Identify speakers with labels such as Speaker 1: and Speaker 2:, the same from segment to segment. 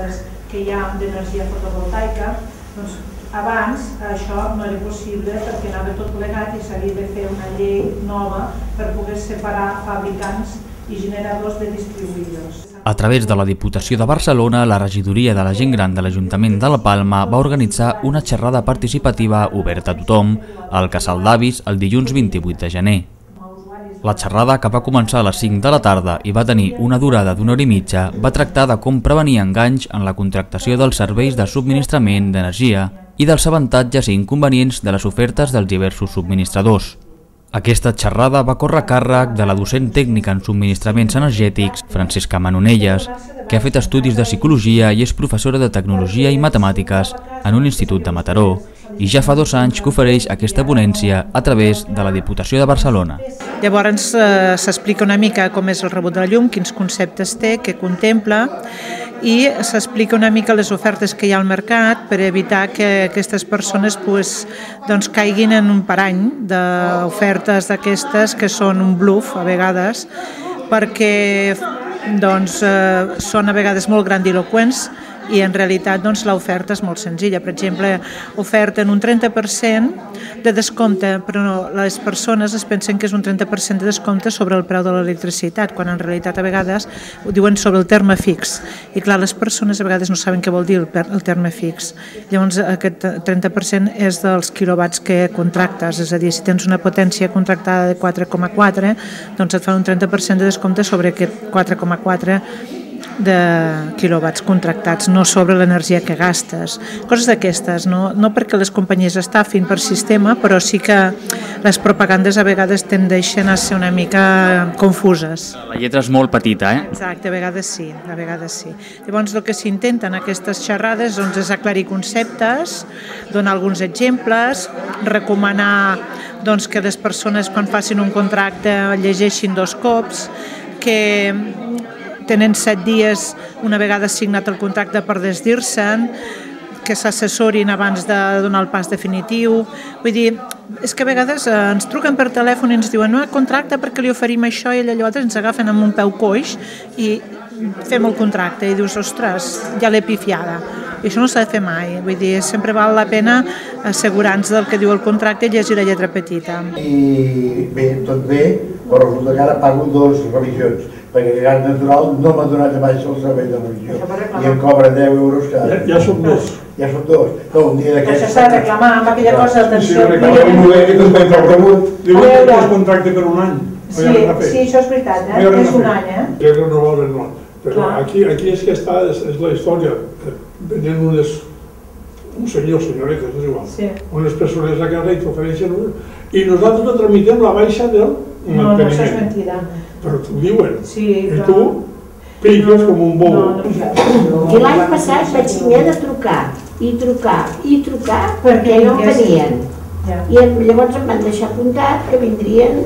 Speaker 1: ofertes que hi ha d'energia fotovoltaica, doncs abans això no era possible perquè anava tot plegat i s'havia de fer una llei nova per poder separar fabricants i generadors de distribuïdors.
Speaker 2: A través de la Diputació de Barcelona, la regidoria de la gent gran de l'Ajuntament de la Palma va organitzar una xerrada participativa oberta a tothom al Casal d'Avis el dilluns 28 de gener. La xerrada, que va començar a les 5 de la tarda i va tenir una durada d'una hora i mitja, va tractar de com prevenir enganys en la contractació dels serveis de subministrament d'energia i dels avantatges i inconvenients de les ofertes dels diversos subministradors. Aquesta xerrada va córrer càrrec de la docent tècnica en subministraments energètics, Francisca Manonelles, que ha fet estudis de psicologia i és professora de tecnologia i matemàtiques en un institut de Mataró i ja fa dos anys que ofereix aquesta ponència a través de la Diputació de Barcelona.
Speaker 3: Llavors eh, s'explica una mica com és el rebut de la llum, quins conceptes té, què contempla i s'explica una mica les ofertes que hi ha al mercat per evitar que aquestes persones pues, doncs, caiguin en un parany d'ofertes d'aquestes que són un bluff a vegades perquè doncs, eh, són a vegades molt grandiloquents i en realitat doncs, l'oferta és molt senzilla. Per exemple, oferten un 30% de descompte, però no, les persones es pensen que és un 30% de descompte sobre el preu de l'electricitat, quan en realitat a vegades ho diuen sobre el terme fix. I clar, les persones a vegades no saben què vol dir el, terme fix. Llavors aquest 30% és dels quilowatts que contractes, és a dir, si tens una potència contractada de 4,4, doncs et fan un 30% de descompte sobre aquest 4,4 de quilowatts contractats, no sobre l'energia que gastes. Coses d'aquestes, no, no perquè les companyies estafin per sistema, però sí que les propagandes a vegades tendeixen a ser una mica confuses.
Speaker 2: La lletra és molt petita, eh?
Speaker 3: Exacte, a vegades sí, a vegades sí. Llavors el que s'intenta en aquestes xerrades doncs, és aclarir conceptes, donar alguns exemples, recomanar doncs, que les persones quan facin un contracte llegeixin dos cops, que tenen set dies una vegada signat el contracte per desdir-se'n, que s'assessorin abans de donar el pas definitiu. Vull dir, és que a vegades eh, ens truquen per telèfon i ens diuen no, contracte perquè li oferim això i allò altre, ens agafen amb un peu coix i fem el contracte i dius, ostres, ja l'he pifiada. I això no s'ha de fer mai, vull dir, sempre val la pena assegurar-nos del que diu el contracte i llegir la lletra petita.
Speaker 4: I bé, tot bé, però resulta que ara pago dues revisions perquè el gas natural no m'ha donat mai el servei de revisió i em cobra 10 euros cada
Speaker 5: Ja, ja són dos.
Speaker 4: ja són dos no, un dia
Speaker 1: Això
Speaker 4: d'aquests
Speaker 1: s'ha de reclamar amb aquella cosa
Speaker 5: Sí,
Speaker 1: d'atenció.
Speaker 5: reclamar un model que també ens ha rebut. Diuen
Speaker 1: A
Speaker 5: que és contracte per un any. No
Speaker 1: Sí, sí, això és veritat,
Speaker 5: No
Speaker 1: eh? és
Speaker 5: a
Speaker 1: un any, eh?
Speaker 5: És renovable, no. Però aquí, aquí és que està, és, és la història. Venen unes, un senyor, senyoretes, és igual.
Speaker 1: Sí.
Speaker 5: Unes persones a casa i t'ofereixen un... I nosaltres no tramitem la baixa del
Speaker 1: No, no, això és mentida.
Speaker 5: Però t'ho diuen.
Speaker 1: Sí,
Speaker 5: I
Speaker 1: clar.
Speaker 5: tu piques com un bou.
Speaker 1: No, no,
Speaker 6: I l'any passat vaig haver de trucar, i trucar, i trucar,
Speaker 1: Perquè
Speaker 6: perquè no em venien.
Speaker 1: Ja.
Speaker 6: I llavors em van deixar apuntat que vindrien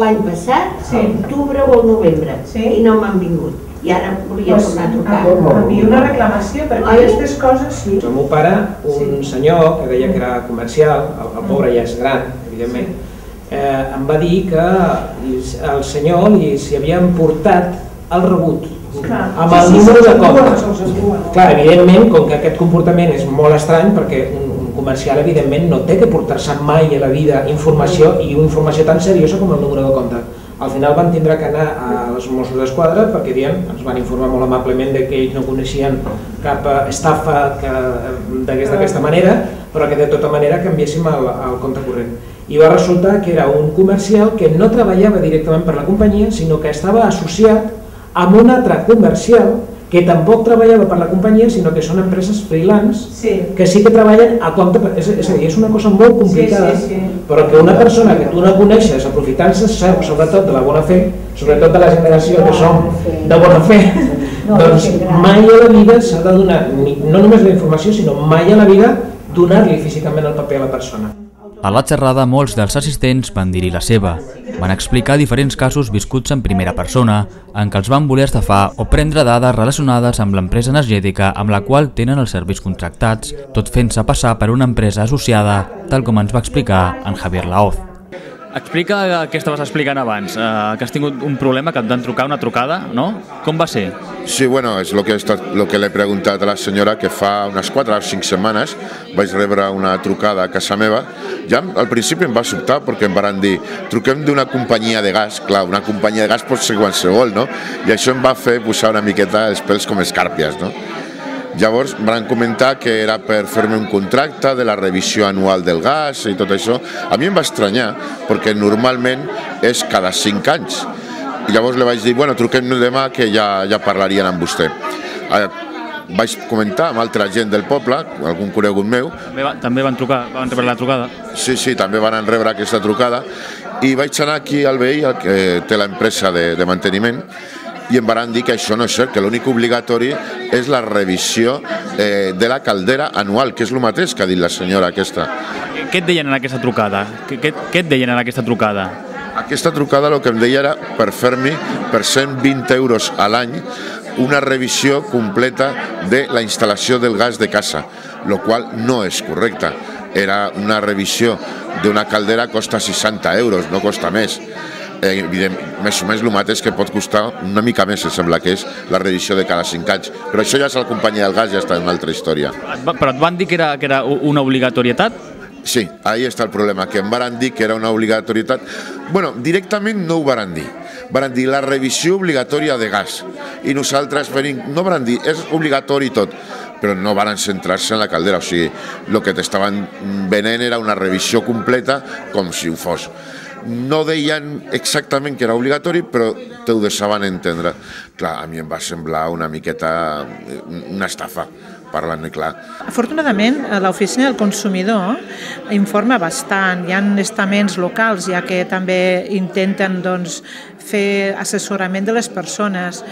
Speaker 6: l'any passat,
Speaker 1: Sí.
Speaker 6: a l'octubre o al novembre,
Speaker 1: Sí.
Speaker 6: i no m'han vingut. I ara volia
Speaker 1: Pues,
Speaker 6: tornar a trucar.
Speaker 1: a, a mi una reclamació, perquè
Speaker 6: Oi?
Speaker 1: aquestes coses sí.
Speaker 7: El meu pare, un
Speaker 1: Sí.
Speaker 7: senyor que deia que era comercial, el, el pobre ja és gran, evidentment, eh, em va dir que el senyor li s'hi havia emportat el rebut
Speaker 1: Clar.
Speaker 7: amb el
Speaker 1: sí,
Speaker 7: número de compte. Clar, evidentment, com que aquest comportament és molt estrany, perquè un, un comercial, evidentment, no té que portar-se mai a la vida informació i una informació tan seriosa com el número de compte. Al final van tindre que anar a els Mossos d'Esquadra perquè dient, ens van informar molt amablement de que ells no coneixien cap eh, estafa que eh, d'aquesta manera, però que de tota manera canviéssim el, el compte corrent. I va resultar que era un comercial que no treballava directament per la companyia, sinó que estava associat amb un altre comercial que tampoc treballava per la companyia, sinó que són empreses freelance
Speaker 1: Sí.
Speaker 7: que sí que treballen a compte, és, és a dir, és una cosa molt complicada,
Speaker 1: Sí, sí, sí.
Speaker 7: però que una persona que tu no coneixes aprofitant-se so- sobretot de la bona fe, sobretot de la generació que som de bona fe,
Speaker 6: No,
Speaker 7: doncs mai a la vida s'ha de donar, no només la informació, sinó mai a la vida donar-li físicament el paper a la persona.
Speaker 2: A la xerrada, molts dels assistents van dir-hi la seva. Van explicar diferents casos viscuts en primera persona, en què els van voler estafar o prendre dades relacionades amb l'empresa energètica amb la qual tenen els serveis contractats, tot fent-se passar per una empresa associada, tal com ens va explicar en Javier Laoz. Explica què estaves explicant abans, eh, que has tingut un problema, que et van trucar una trucada, no? Com va ser?
Speaker 8: Sí, bueno, és el que, lo que l'he preguntat a la senyora, que fa unes 4 o 5 setmanes vaig rebre una trucada a casa meva. Ja al principi em va sobtar perquè em van dir truquem d'una companyia de gas, clar, una companyia de gas pot ser qualsevol, no? I això em va fer posar una miqueta els pèls com escàrpies, no? Llavors van comentar que era per fer-me un contracte de la revisió anual del gas i tot això. A mi em va estranyar, perquè normalment és cada 5 anys. I llavors li vaig dir, bueno, truquem demà que ja, ja parlarien amb vostè. Eh, vaig comentar amb altra gent del poble, algun conegut meu.
Speaker 2: També, va, també van trucar, van rebre la trucada?
Speaker 8: Sí, sí, també van rebre aquesta trucada. I vaig anar aquí al veí, que té l'empresa de, de manteniment, i em van dir que això no és cert, que l'únic obligatori és la revisió eh, de la caldera anual, que és el mateix que ha dit la senyora aquesta.
Speaker 2: Què et deien en aquesta trucada? Què, què, et deien en aquesta trucada?
Speaker 8: Aquesta trucada el que em deia era per fer-me per 120 euros a l'any una revisió completa de la instal·lació del gas de casa, el qual no és correcte. Era una revisió d'una caldera costa 60 euros, no costa més eh, evident, més o menys el mateix que pot costar una mica més, em sembla que és la revisió de cada 5 anys. Però això ja és la companyia del gas, ja està en una altra història.
Speaker 2: Però et van dir que era, que era una obligatorietat?
Speaker 8: Sí, ahí està el problema, que em van dir que era una obligatorietat. Bueno, directament no ho van dir. Van dir la revisió obligatòria de gas. I nosaltres venim, no van dir, és obligatori tot, però no van centrar-se en la caldera. O sigui, el que t'estaven venent era una revisió completa com si ho fos no deien exactament que era obligatori, però te ho deixaven entendre. Clar, a mi em va semblar una miqueta una estafa, parlant clar.
Speaker 3: Afortunadament, l'oficina del consumidor informa bastant. Hi ha estaments locals ja que també intenten doncs, fer assessorament de les persones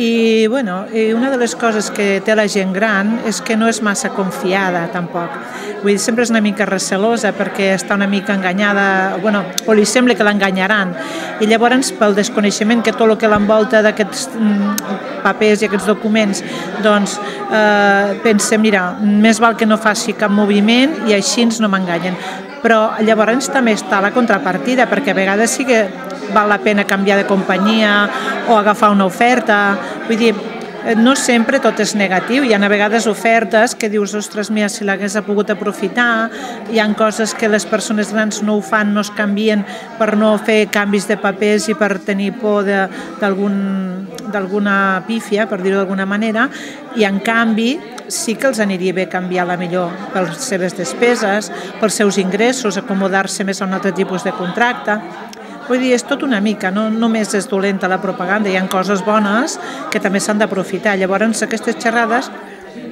Speaker 3: i bueno, una de les coses que té la gent gran és que no és massa confiada tampoc. Vull dir, sempre és una mica recelosa perquè està una mica enganyada, bueno, o li sembla que l'enganyaran. I llavors, pel desconeixement que tot el que l'envolta d'aquests mm, papers i aquests documents, doncs eh, pensa, mira, més val que no faci cap moviment i així no m'enganyen. Però llavors també està la contrapartida, perquè a vegades sí que val la pena canviar de companyia o agafar una oferta. Vull dir, eh, no sempre tot és negatiu, hi ha a vegades ofertes que dius, ostres, mira, si l'hagués pogut aprofitar, hi han coses que les persones grans no ho fan, no es canvien per no fer canvis de papers i per tenir por d'alguna pífia, per dir-ho d'alguna manera, i en canvi sí que els aniria bé canviar la millor per les seves despeses, pels seus ingressos, acomodar-se més a un altre tipus de contracte. Vull dir, és tot una mica, no només és dolenta la propaganda, hi ha coses bones que també s'han d'aprofitar. Llavors, aquestes xerrades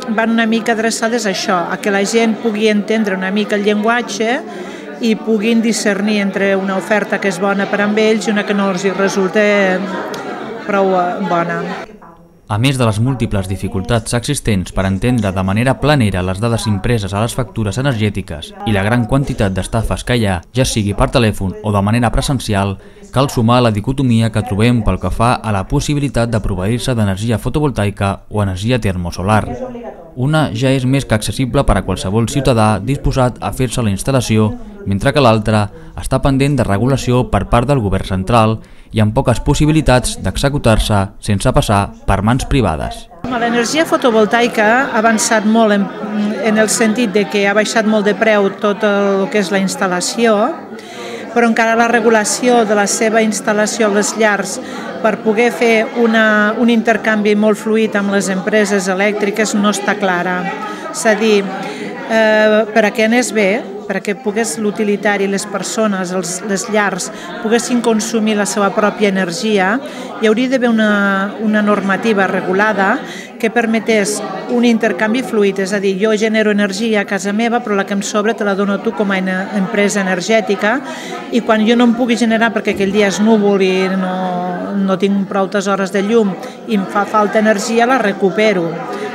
Speaker 3: van una mica adreçades a això, a que la gent pugui entendre una mica el llenguatge i puguin discernir entre una oferta que és bona per a ells i una que no els resulta prou eh, bona.
Speaker 2: A més de les múltiples dificultats existents per entendre de manera planera les dades impreses a les factures energètiques i la gran quantitat d'estafes que hi ha, ja sigui per telèfon o de manera presencial, cal sumar la dicotomia que trobem pel que fa a la possibilitat de proveir-se d'energia fotovoltaica o energia termosolar. Una ja és més que accessible per a qualsevol ciutadà disposat a fer-se la instal·lació, mentre que l'altra està pendent de regulació per part del govern central i amb poques possibilitats d'executar-se sense passar per mans privades.
Speaker 3: L'energia fotovoltaica ha avançat molt en, en el sentit de que ha baixat molt de preu tot el que és la instal·lació, però encara la regulació de la seva instal·lació a les llars per poder fer una, un intercanvi molt fluid amb les empreses elèctriques no està clara. És a dir, eh, per a què anés bé perquè pogués l'utilitari, les persones, els, les llars, poguessin consumir la seva pròpia energia, hi hauria d'haver una, una normativa regulada que permetés un intercanvi fluid, és a dir, jo genero energia a casa meva, però la que em sobra te la dono tu com a empresa energètica i quan jo no em pugui generar perquè aquell dia és núvol i no, no tinc prou hores de llum i em fa falta energia, la recupero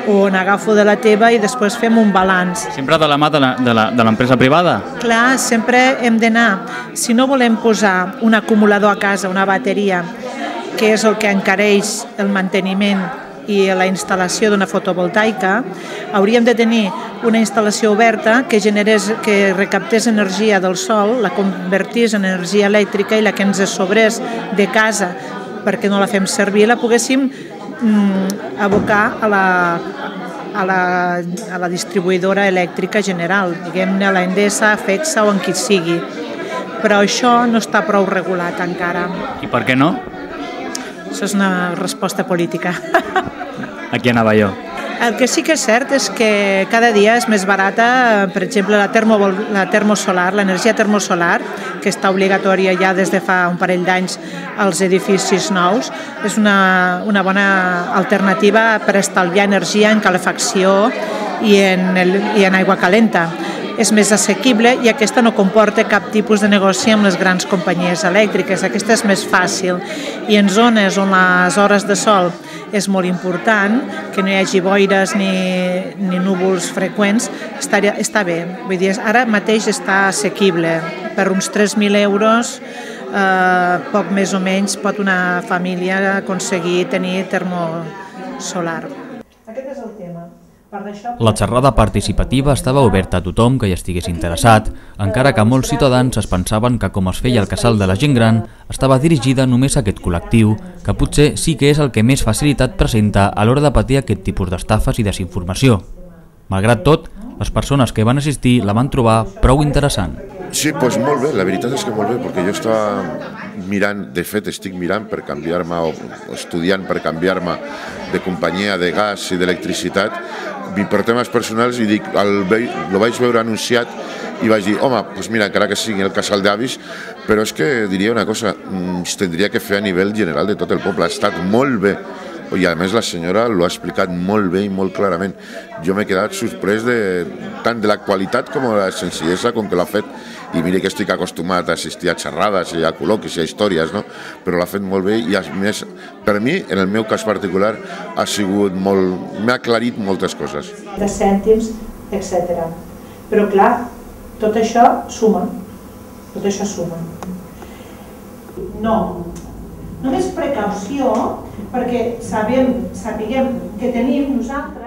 Speaker 3: o n'agafo de la teva i després fem un balanç.
Speaker 2: Sempre de la mà de l'empresa privada?
Speaker 3: Clar, sempre hem d'anar. Si no volem posar un acumulador a casa, una bateria, que és el que encareix el manteniment i la instal·lació d'una fotovoltaica, hauríem de tenir una instal·lació oberta que generés, que recaptés energia del sol, la convertís en energia elèctrica i la que ens sobrés de casa perquè no la fem servir, la poguéssim mm, abocar a la, a la, a la distribuïdora elèctrica general, diguem-ne a la Endesa, a FEXA o en qui sigui. Però això no està prou regulat encara.
Speaker 2: I per què no?
Speaker 3: Això és una resposta política.
Speaker 2: Aquí anava jo.
Speaker 3: El que sí que és cert és que cada dia és més barata, per exemple, la, termo, la termosolar, l'energia termosolar, que està obligatòria ja des de fa un parell d'anys als edificis nous, és una, una bona alternativa per estalviar energia en calefacció i en, el, i en aigua calenta és més assequible i aquesta no comporta cap tipus de negoci amb les grans companyies elèctriques. Aquesta és més fàcil i en zones on les hores de sol és molt important, que no hi hagi boires ni, ni núvols freqüents, està, està bé. Vull dir, ara mateix està assequible. Per uns 3.000 euros, eh, poc més o menys, pot una família aconseguir tenir termosolar.
Speaker 1: Aquest és el tema.
Speaker 2: La xerrada participativa estava oberta a tothom que hi estigués interessat, encara que molts ciutadans es pensaven que com es feia el casal de la gent gran, estava dirigida només a aquest col·lectiu, que potser sí que és el que més facilitat presenta a l'hora de patir aquest tipus d'estafes i desinformació. Malgrat tot, les persones que van assistir la van trobar prou interessant.
Speaker 8: Sí, doncs molt bé, la veritat és que molt bé, perquè jo estava mirant, de fet estic mirant per canviar-me o estudiant per canviar-me de companyia de gas i d'electricitat i per temes personals i dic, el, el vaig veure anunciat i vaig dir, home, doncs mira, encara que sigui el casal d'avis, però és que diria una cosa, mm, es tindria que fer a nivell general de tot el poble, ha estat molt bé, i a més la senyora l'ha explicat molt bé i molt clarament. Jo m'he quedat sorprès de, tant de la qualitat com de la senzillesa com que l'ha fet i mira que estic acostumat a assistir a xerrades i a col·loquis i a històries, no? però l'ha fet molt bé i a més, per mi, en el meu cas particular, ha sigut molt... m'ha aclarit moltes coses.
Speaker 1: De cèntims, etc. Però clar, tot això suma, tot això suma. No, només precaució perquè sabem, sapiguem que tenim nosaltres